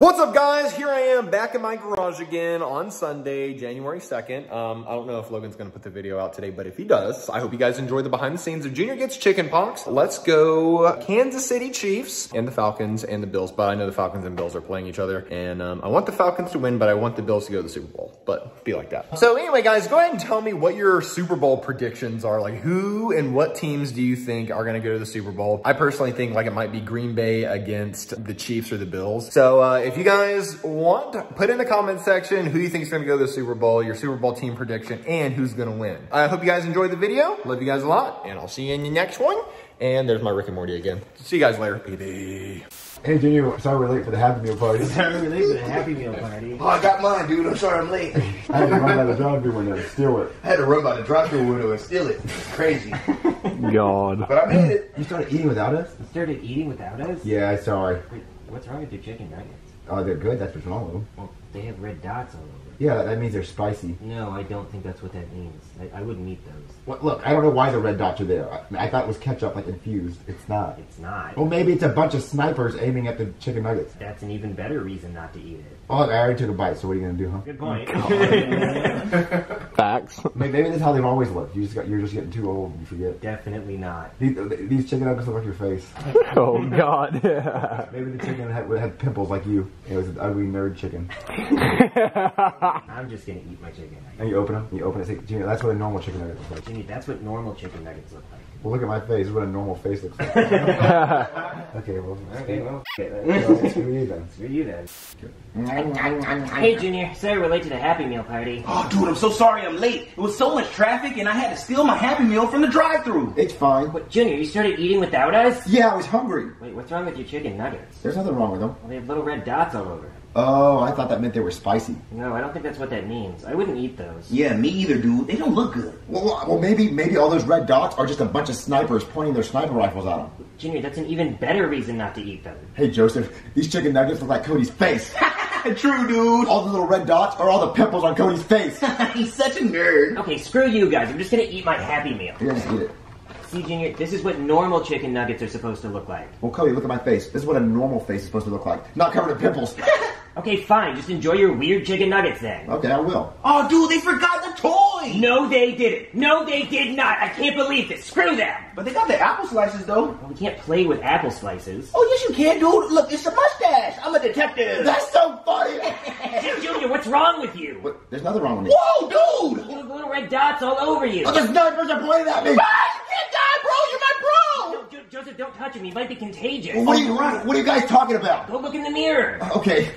What's up guys? Here I am back in my garage again on Sunday, January 2nd. Um, I don't know if Logan's gonna put the video out today, but if he does, I hope you guys enjoy the behind the scenes of Junior Gets Chicken Pox. Let's go Kansas City Chiefs and the Falcons and the Bills, but I know the Falcons and Bills are playing each other and um, I want the Falcons to win, but I want the Bills to go to the Super Bowl, but be like that. So anyway guys, go ahead and tell me what your Super Bowl predictions are. Like who and what teams do you think are gonna go to the Super Bowl? I personally think like it might be Green Bay against the Chiefs or the Bills. So uh, if you guys want, put in the comment section who you think is going to go to the Super Bowl, your Super Bowl team prediction, and who's going to win. I hope you guys enjoyed the video. Love you guys a lot, and I'll see you in the next one. And there's my Rick and Morty again. See you guys later. Bye. Hey Junior, sorry we're late for the Happy Meal party. Sorry we're late for the Happy Meal party. Oh, I got mine, dude. I'm sorry I'm late. I had to run by the drive-thru window and steal it. I had to run by the drive-thru window and steal it. It's crazy. God. But I made it. You started eating without us? You started eating without us? Yeah, sorry. Wait, what's wrong with your chicken nuggets? Oh, they're good. That's what's wrong with them. Well, they have red dots all over. Yeah, that means they're spicy. No, I don't think that's what that means. I, I wouldn't eat those. What, look, I don't know why the red dots are there. I, I thought it was ketchup, like infused. It's not. It's not. Well, maybe it's a bunch of snipers aiming at the chicken nuggets. That's an even better reason not to eat it. Oh, I already took a bite. So what are you gonna do, huh? Good point. Facts. Maybe, maybe that's how they've always looked. You just got, you're just getting too old. and You forget. Definitely not. These, these chicken nuggets look like your face. oh God. Maybe the chicken had, had pimples like you. It was an ugly nerd chicken. I'm just gonna eat my chicken. And you open them. You open it. Say, Junior, that's what a normal chicken nugget looks like. Jimmy, that's what normal chicken nuggets look like. Well, look at my face. What a normal face looks like. okay, well, Okay, well, well, screw you then. screw you then. Hey, Junior. Sorry we're late to the Happy Meal party. Oh, dude, I'm so sorry I'm late. It was so much traffic, and I had to steal my Happy Meal from the drive-through. It's fine. What, Junior, you started eating without us? Yeah, I was hungry. Wait, what's wrong with your chicken nuggets? There's nothing wrong with them. Well, they have little red dots all over. Oh, I thought that meant they were spicy. No, I don't think that's what that means. I wouldn't eat those. Yeah, me either, dude. They don't look good. Well, well, maybe maybe all those red dots are just a bunch of snipers pointing their sniper rifles at them. Junior, that's an even better reason not to eat them. Hey, Joseph, these chicken nuggets look like Cody's face. True, dude. all the little red dots are all the pimples on Cody's face. He's such a nerd. Okay, screw you guys. I'm just gonna eat my Happy Meal. Here, just eat it. See, Junior, this is what normal chicken nuggets are supposed to look like. Well, Cody, look at my face. This is what a normal face is supposed to look like. Not covered in pimples. Okay, fine. Just enjoy your weird chicken nuggets then. okay, I will. Oh, dude, they forgot the toy. No, they didn't. No, they did not. I can't believe this. Screw them. But they got the apple slices, though. Well, we can't play with apple slices. Oh, yes, you can, dude. Look, it's a mustache. I'm a detective. That's so funny. Junior, what's wrong with you? But there's nothing wrong with me. Whoa, dude. You have little red dots all over you. Oh, the snipers are pointing at me. Ah, you can't die, bro. You're my bro. Jo- Jo- Joseph, don't touch him. He might be contagious. What are you What are you guys talking about? Go look in the mirror. Okay.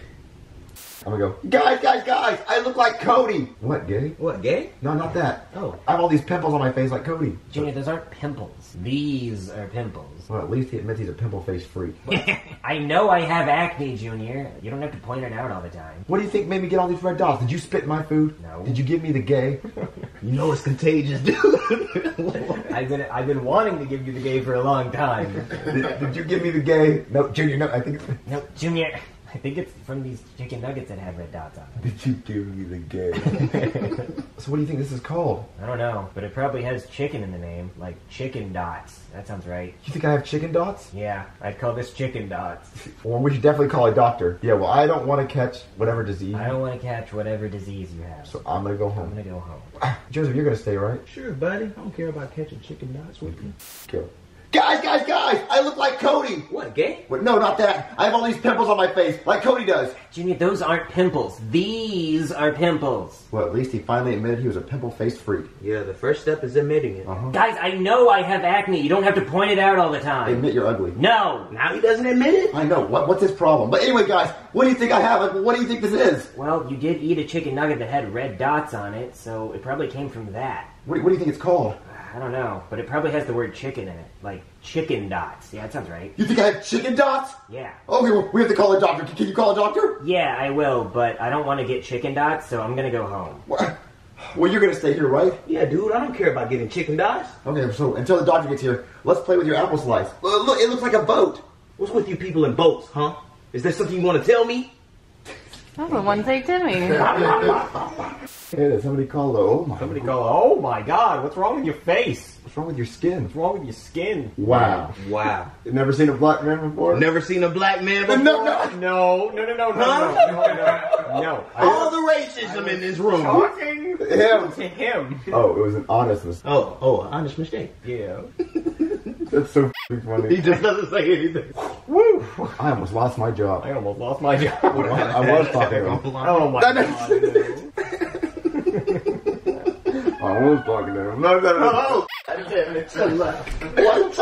I'm gonna go. Guys, guys, guys! I look like Cody. What, gay? What, gay? No, not that. Oh. I have all these pimples on my face like Cody. Junior, those aren't pimples. These are pimples. Well, at least he admits he's a pimple face freak. I know I have acne, Junior. You don't have to point it out all the time. what do you think made me get all these red dots? Did you spit in my food? No. Did you give me the gay? You know it's contagious, dude. I've been I've been wanting to give you the gay for a long time. did, did you give me the gay? No, Junior, no, I think it's... no, Junior, I think it's from these chicken nuggets that have red dots on them. Did you give me the gay? so what do you think this is called? I don't know, but it probably has chicken in the name, like chicken dots. That sounds right. You think I have chicken dots? Yeah, I'd call this chicken dots. Or we should definitely call a doctor. Yeah, well, I don't want to catch whatever disease. I don't want to catch whatever disease you have. So I'm gonna go home. I'm gonna go home. Joseph, you're gonna stay, right? Sure, buddy. I don't care about catching chicken dots with you. Kill. Guys, guys, I look like Cody! What, gay? Wait, no, not that. I have all these pimples on my face, like Cody does. Junior, those aren't pimples. These are pimples. Well, at least he finally admitted he was a pimple-faced freak. Yeah, the first step is admitting it. Uh-huh. Guys, I know I have acne. You don't have to point it out all the time. Admit you're ugly. No. Now he doesn't admit it? I know. What, what's his problem? But anyway, guys, what do you think I have? Like, what do you think this is? Well, you did eat a chicken nugget that had red dots on it, so it probably came from that. What, what do you think it's called? I don't know, but it probably has the word chicken in it. Like chicken dots. Yeah, that sounds right. You think I have chicken dots? Yeah. Okay, well, we have to call a doctor. Can, can you call a doctor? Yeah, I will, but I don't want to get chicken dots, so I'm gonna go home. Well, well, you're gonna stay here, right? Yeah, dude, I don't care about getting chicken dots. Okay, so until the doctor gets here, let's play with your apple slice. Uh, look, it looks like a boat. What's with you people in boats, huh? Is there something you want to tell me? Oh, that was one take Timmy. Hey, somebody called. Oh my. Somebody go, oh my god, what's wrong with your face? What's wrong with your skin? What's wrong with your skin? Wow. Wow. You never seen a black man before? Never seen a black man uh, before. No, no. No, no, no, no, no, no, no, no, no. All the racism in this room. talking Him. to him. Oh, it was an honest mistake. Oh, oh, honest mistake. Yeah. That's so funny. He just doesn't say anything. Woo! I almost lost my job. I almost lost my job. I was talking to him. Oh my god. is- I was talking to him. No, no, no. Oh, God damn it. What?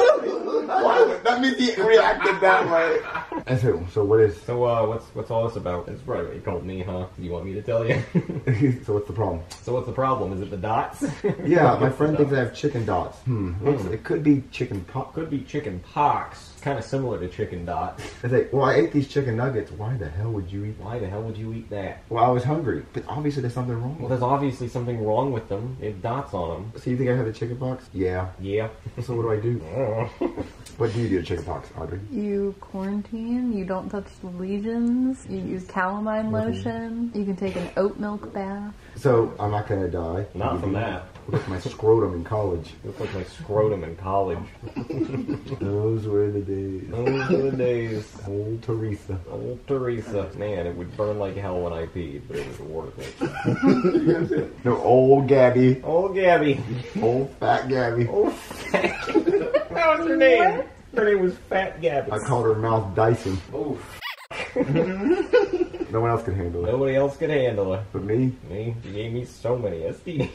Why? That means he reacted that way. And so, so what is? So, uh, what's what's all this about? That's probably what you called me, huh? You want me to tell you? so what's the problem? so, what's the problem? Is it the dots? Yeah, my friend thinks I have chicken dots. Hmm. Looks- It could be chicken pox. Could be chicken pox. Kind of similar to chicken dot. It's like, well, I ate these chicken nuggets. Why the hell would you eat? Why the hell would you eat that? Well, I was hungry, but obviously there's something wrong. Well, with there's obviously something wrong with them. They have dots on them. it. So you think I have the chicken pox? Yeah. Yeah. So what do I do? What do you do to chicken pox, Audrey? You quarantine, you don't touch the lesions, you use calamine lotion, you can take an oat milk bath. So I'm not gonna die. Not from that. Look at my scrotum in college. You look like my scrotum in college. Those were the days. Those were the days. Old Teresa. Old Teresa. Man, it would burn like hell when I peed, but it was worth it. No, old Gabby. Old Gabby. Old fat Gabby. Old fat. That was her name. Her name was Fat Gabby. I called her mouth Dyson. no one else can handle it. Nobody else could handle her. But me, Me, she gave me so many STDs.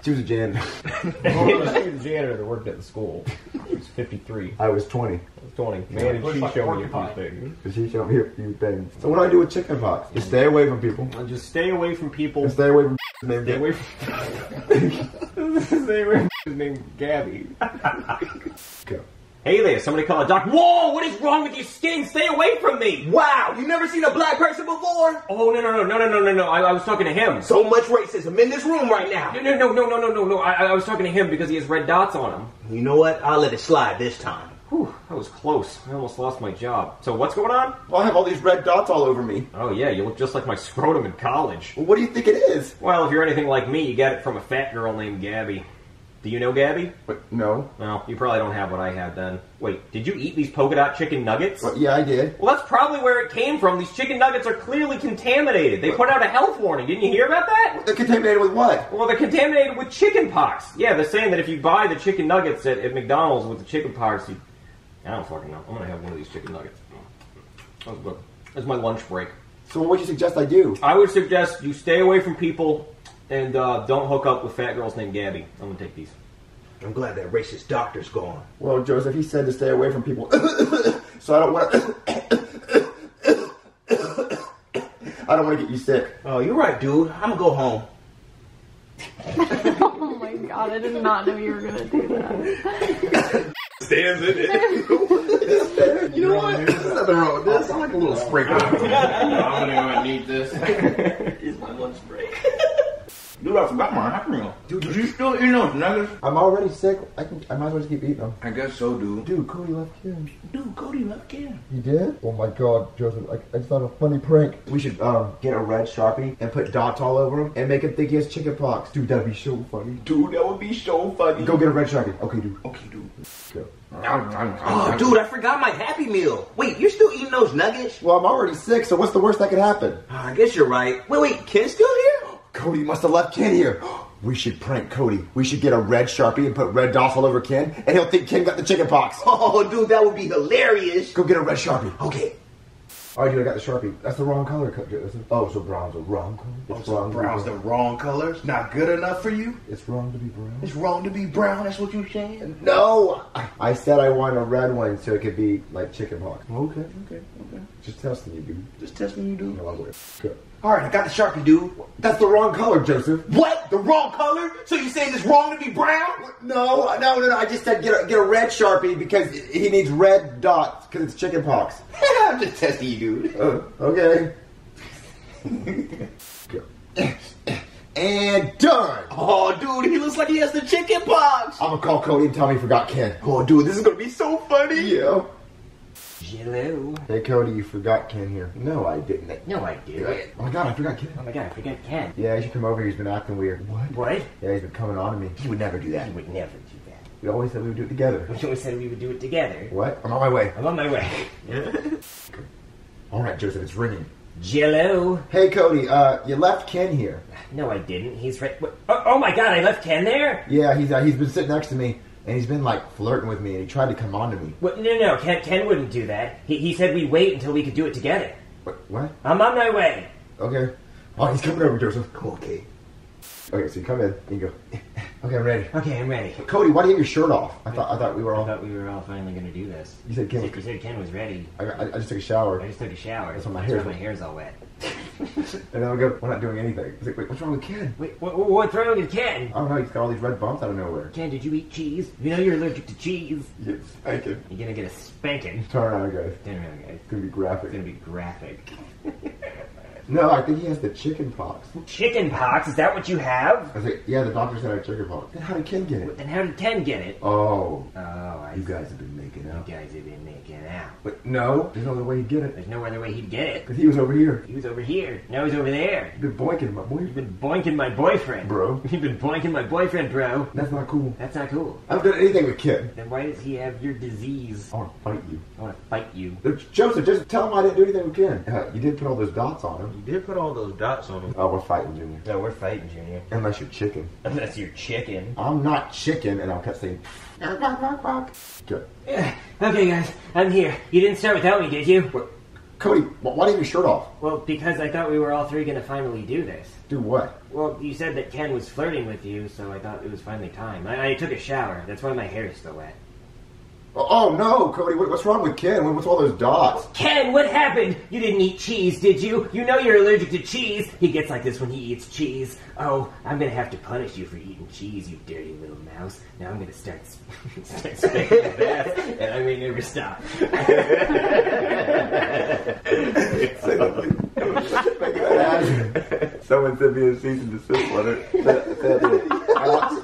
she was a janitor. she was a janitor that worked at the school. She was 53. I was 20. I was 20. Man, did she show me a few things. But she showed me a few things. So what do I do with chicken pox? Just stay away from people. And just stay away from people. And stay away from named Stay away from. stay away from his name Gabby. Go. Hey there, somebody call a doctor. Whoa, what is wrong with your skin? Stay away from me! Wow, you never seen a black person before? Oh no no no no no no no no! I, I was talking to him. So much racism in this room right now. No no no no no no no no! I, I was talking to him because he has red dots on him. You know what? I'll let it slide this time. Whew, that was close. I almost lost my job. So what's going on? Well, I have all these red dots all over me. Oh yeah, you look just like my scrotum in college. Well, what do you think it is? Well, if you're anything like me, you got it from a fat girl named Gabby. Do you know Gabby? But no. Well, you probably don't have what I had then. Wait, did you eat these polka dot chicken nuggets? Well, yeah, I did. Well, that's probably where it came from. These chicken nuggets are clearly contaminated. They put out a health warning. Didn't you hear about that? They're contaminated with what? Well, they're contaminated with chicken pox. Yeah, they're saying that if you buy the chicken nuggets at, at McDonald's with the chicken pox, you... I don't fucking know. I'm gonna have one of these chicken nuggets. That's good. That's my lunch break. So what would you suggest I do? I would suggest you stay away from people and uh, don't hook up with fat girls named Gabby. I'm gonna take these. I'm glad that racist doctor's gone. Well, Joseph, he said to stay away from people. so I don't want to. I don't want to get you sick. Oh, you're right, dude. I'm gonna go home. Oh my god, I did not know you were gonna do that. Stands in it. you know what? There's nothing wrong with this. I like a little sprinkle. I'm gonna need this. It's my lunch break. Dude, I forgot my happy meal. Dude, did you still eat those nuggets? I'm already sick. I can. I might as well just keep eating them. I guess so, dude. Dude, Cody left Ken. Dude, Cody left Ken. You did? Oh my god, Joseph! I, I just thought of a funny prank. We should um get a red sharpie and put dots all over him and make him think he has chicken pox. Dude, that'd be so funny. Dude, that would be so funny. Go get a red sharpie. Okay, dude. Okay, dude. Go. Oh, dude, I forgot my Happy Meal. Wait, you're still eating those nuggets? Well, I'm already sick, so what's the worst that could happen? Oh, I guess you're right. Wait, wait, Ken's still here? Cody must have left Ken here. We should prank Cody. We should get a red sharpie and put red dots all over Ken, and he'll think Ken got the chicken pox. Oh, dude, that would be hilarious. Go get a red sharpie. Okay. All right, dude, I got the sharpie. That's the wrong color. Oh, so brown's the wrong color. Oh, it's wrong. to be Brown's the wrong color. Not good enough for you. It's wrong to be brown. It's wrong to be brown. That's what you're saying. No, I said I want a red one so it could be like chicken pox. Okay, okay, okay. Just testing you, dude. Just testing you, dude. No, I would. Good. All right, I got the sharpie, dude. That's the wrong color, Joseph. What? The wrong color? So you saying it's wrong to be brown? No, no, no, no. I just said get a, get a red sharpie because he needs red dots because it's chicken pox. I'm just testing you, dude. Uh, okay. And done. Oh, dude, he looks like he has the chicken pox. I'm gonna call Cody and tell him he forgot Ken. Oh, dude, this is gonna be so funny. Yeah. Jello. Hey, Cody, you forgot Ken here. No, I didn't. No, I did. Oh my god, I forgot Ken. Oh my god, I forgot Ken. Yeah, he should come over here. He's been acting weird. What? What? Yeah, he's been coming on to me. He would never do that. He would never do that. We always said we would do it together. We always said we would do it together. What? I'm on my way. I'm on my way. All right, Joseph, it's ringing. Jello. Hey, Cody, uh, you left Ken here. No, I didn't. He's right. Oh, oh my god, I left Ken there? Yeah, he's uh, he's been sitting next to me, and he's been like flirting with me, and he tried to come on to me. What? No, no, Ken, Ken wouldn't do that. He, he said we'd wait until we could do it together. What? What? I'm on my way. Okay. Oh, he's coming over, Joseph. Cool, okay. Okay, so you come in, and you go. Okay, I'm ready. Okay, I'm ready. Cody, why do you have your shirt off? I thought I thought we were all. I thought we were all finally gonna do this. You said Ken was. You said Ken was ready. I, I, I just took a shower, I just took a shower. That's why my hair's my hair's all wet. and then go. We're not doing anything. I was like, wait, what's wrong with Ken? Wait, what, what's wrong with Ken? I don't know. He's got all these red bumps out of nowhere. Ken, did you eat cheese? You know you're allergic to cheese. Yes, can. You're gonna get a spanking. Turn around, guys. Turn around, guys. It's gonna be graphic. It's gonna be graphic. No, I think he has the chicken pox. Chicken pox? Is that what you have? I was like, yeah, the doctor said I had chicken pox. Then how did Ken get it? Then how did Ken get it? Oh, Oh, I you see. guys have been making You guys have been making out. But no, there's no other way he'd get it. There's no other way he'd get it. Because he was over here. He was over here. Now he's over there. He's been boinking my boy. You've been boinking my boyfriend. Bro. You've been boinking my boyfriend, bro. That's not cool. That's not cool. I haven't done anything with Ken. Then why does he have your disease? I want to fight you. I want to fight you. Joseph, just tell him I didn't do anything with Ken. Uh, you did put all those dots on him. You did put all those dots on him. Oh, we're fighting, Junior. No, we're fighting, Junior. Unless you're chicken. Unless you're chicken. I'm not chicken, and I'll kept saying, Good. Okay, guys, I'm here. You didn't start without me, did you? What? Cody, wh- why do you have your shirt off? Well, because I thought we were all three gonna finally do this. Do what? Well, you said that Ken was flirting with you, so I thought it was finally time. I, I took a shower. That's why my hair is still wet. Oh, oh, no, Cody, what's wrong with Ken? What's all those dots? Ken, what happened? You didn't eat cheese, did you? You know you're allergic to cheese. He gets like this when he eats cheese. Oh, I'm gonna have to punish you for eating cheese, you dirty little mouse. Now I'm gonna start, start spanking your ass, and I may never stop. Someone sent me a cease and desist letter. That- that- I want-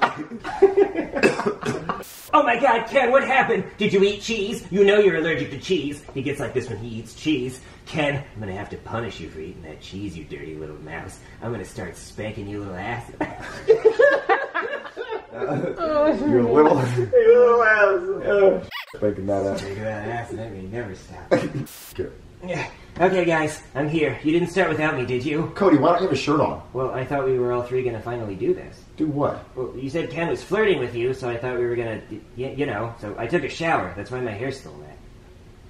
Oh my god, Ken, what happened? Did you eat cheese? You know you're allergic to cheese. He gets like this when he eats cheese. Ken, I'm gonna have to punish you for eating that cheese, you dirty little mouse. I'm gonna start spanking you little ass. You're a little. You're a little ass. Spanking that ass. Spanking that ass and I may never stop. Yeah. Okay, guys, I'm here. You didn't start without me, did you? Cody, why don't you have a shirt on? Well, I thought we were all three gonna finally do this. Do what? Well, you said Ken was flirting with you, so I thought we were gonna, y- you know. So I took a shower. That's why my hair's still wet.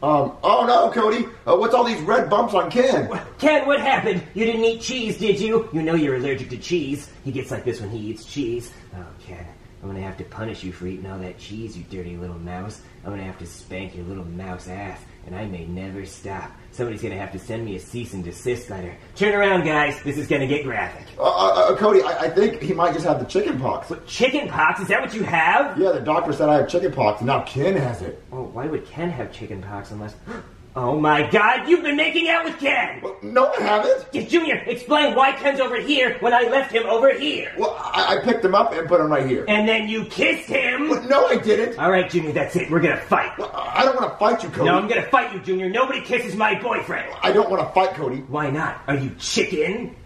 Um, oh no, Cody. Uh, what's all these red bumps on Ken? Ken, what happened? You didn't eat cheese, did you? You know you're allergic to cheese. He gets like this when he eats cheese. Oh, Ken, I'm gonna have to punish you for eating all that cheese, you dirty little mouse. I'm gonna have to spank your little mouse ass, and I may never stop. Somebody's gonna have to send me a cease and desist letter. Turn around, guys. This is gonna get graphic. Uh, uh, uh, Cody, I, I think he might just have the chicken pox. What, chicken pox? Is that what you have? Yeah, the doctor said I have chicken pox, and now Ken has it. Oh, why would Ken have chicken pox unless... Oh my god, you've been making out with Ken! Well, no, I haven't. Junior, explain why Ken's over here when I left him over here. Well, I, I picked him up and put him right here. And then you kissed him. But no, I didn't. All right, Junior, that's it. We're gonna fight. Well, I don't want to fight you, Cody. No, I'm gonna fight you, Junior. Nobody kisses my boyfriend. I don't want to fight, Cody. Why not? Are you chicken?